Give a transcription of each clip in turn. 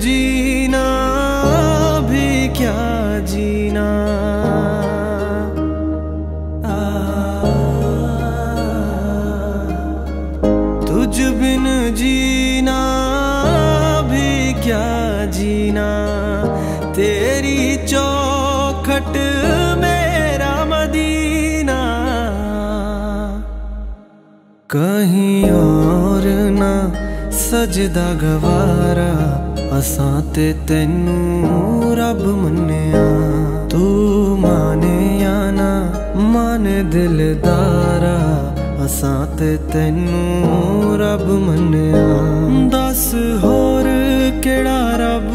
जीना भी क्या जीना? तुझ बिन जीना भी क्या जीना? तेरी चौखट मेरा मदीना। कहीं और ना सजदा गवारा। ਅਸਾਂ ਤੇ ਤੈਨੂੰ ਰੱਬ ਮੰਨਿਆ। ਤੂੰ ਮਾਨਿਆ ਨਾ, ਮਨ ਦਿਲਦਾਰਾ ਅਸਾਂ ਤੇ ਤੈਨੂੰ ਰੱਬ ਮੰਨਿਆ। ਦੱਸ ਹੋਰ ਕਿਹੜਾ ਰੱਬ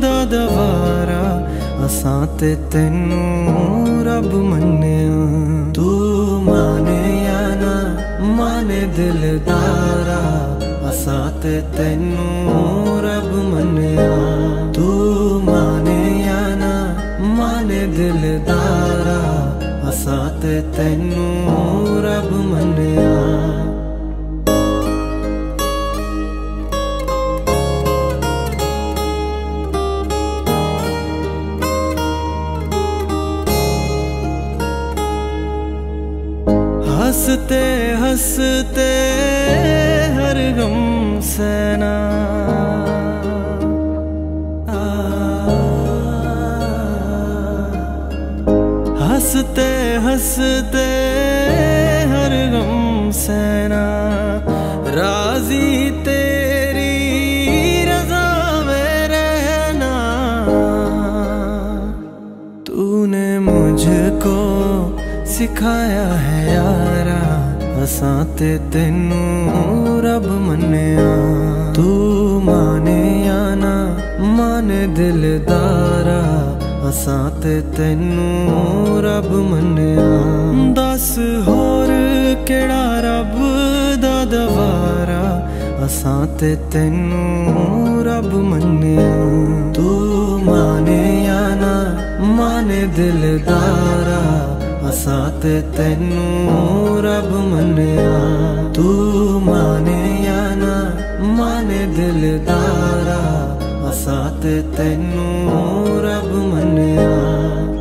ਦਾ ਦਵਾਰਾ? ਅਸਾਂ ਤੇ ਤੈਨੂੰ ਰੱਬ ਮੰਨਿਆ। ਤੂੰ ਮਾਨਿਆ ਨਾ, ਮਨ ਦਿਲਦਾਰਾ ਅਸਾਂ ਤੇ ਤੈਨੂੰ ਆਪਣੇ ਦਿਲਦਾਰਾ ਅਸਾਂ ਤੇ ਤੈਨੂੰ ਰੱਬ ਮੰਨਿਆ। ਹੱਸਤੇ ਹੱਸਤੇ ਹਰ ਗਮ ਸਨਾ। हँसते हँसते हर गम सेना राज़ी तेरी रजा में रहना। तूने मुझको सिखाया है यारा असां ते तैनू रब मन्निया तू माने या माने दिलदारा। ਅਸਾਂ ਤੇ ਤੈਨੂੰ ਰੱਬ ਮੰਨਿਆ। ਦੱਸ ਹੋਰ ਕਿਹੜਾ ਰੱਬ ਦਾ ਦਵਾਰਾ? ਅਸਾਂ ਤੇ ਤੈਨੂੰ ਰੱਬ ਮੰਨਿਆ। ਤੂੰ ਮਾਨਿਆ ਨਾ, ਮਨ ਦਿਲਦਾਰਾ ਅਸਾਂ ਤੇ ਤੈਨੂੰ ਰੱਬ ਮੰਨਿਆ। ਤੂੰ ਮਾਨਿਆ ਨਾ, ਮਨ ਦਿਲਦਾਰਾ ਆਸਾਂ ਤੇ ਤੈਨੂੰ ਰੱਬ ਮੰਨਿਆ।